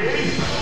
Ready?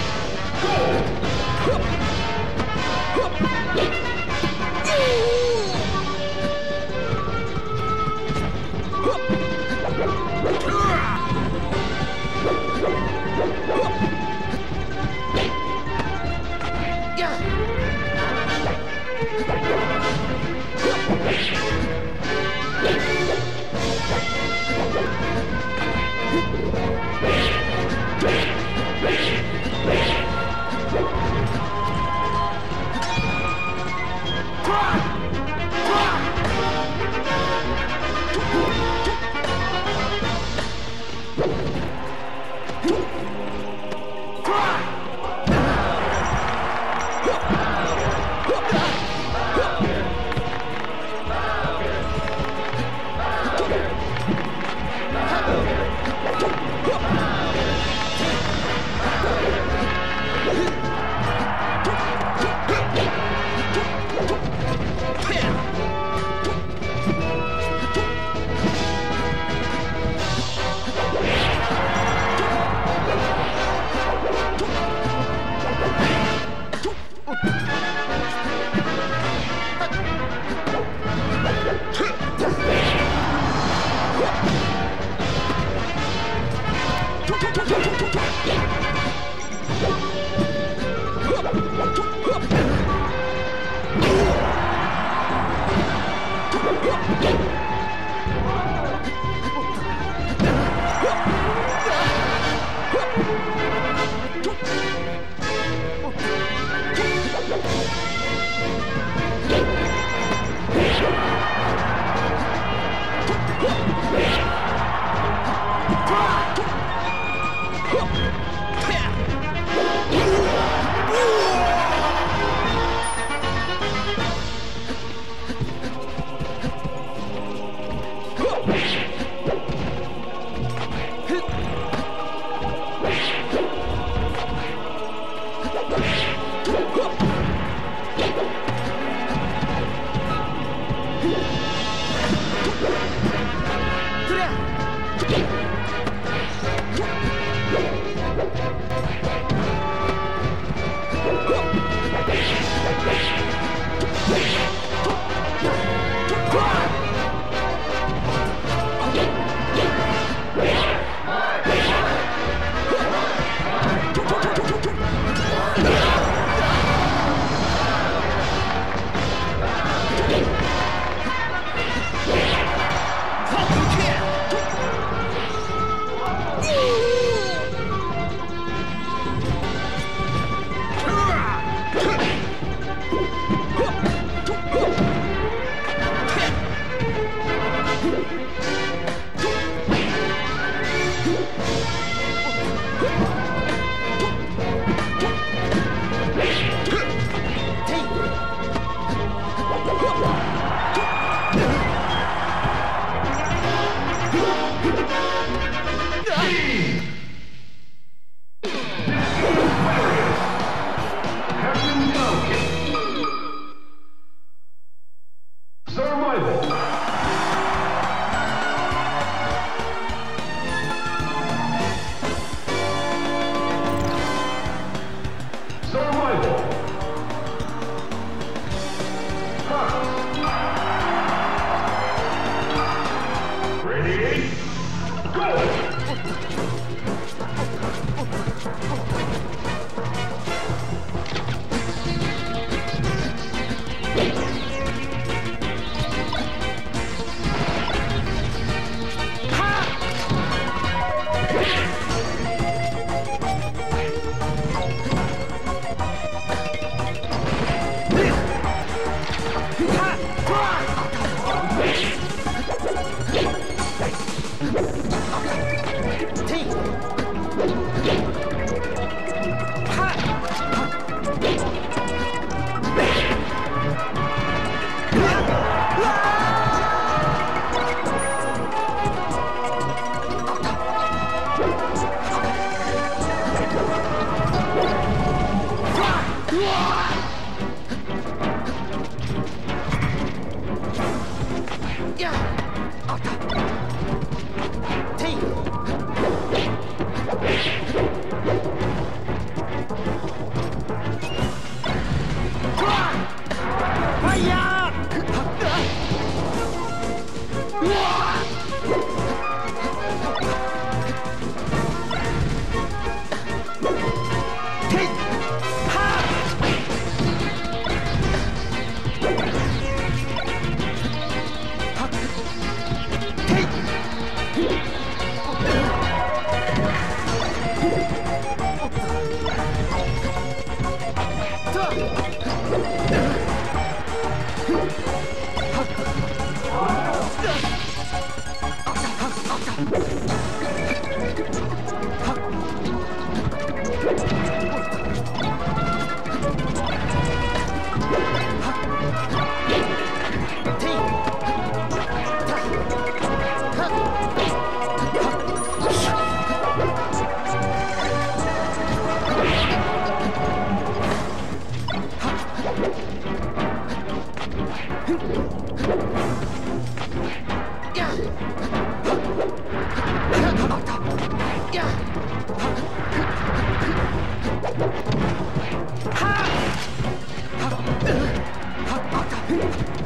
中。Try! 하 하하하하.